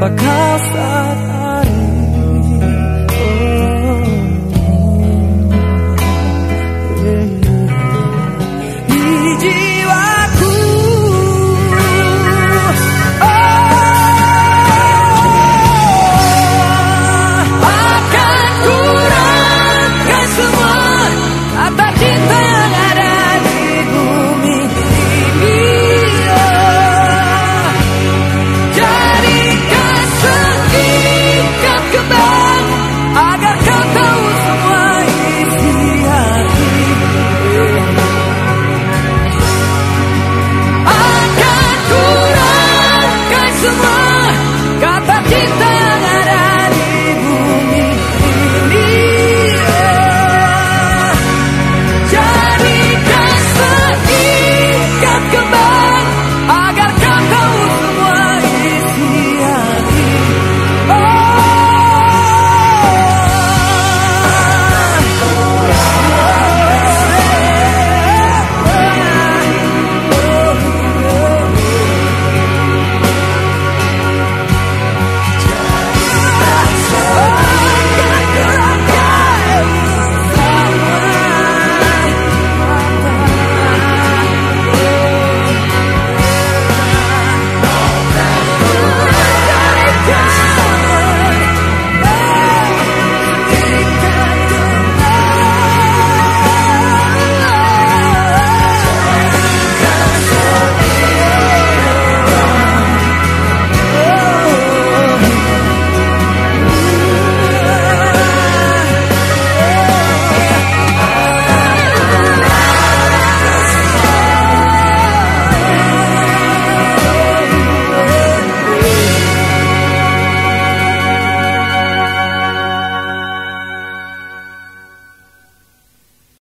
Because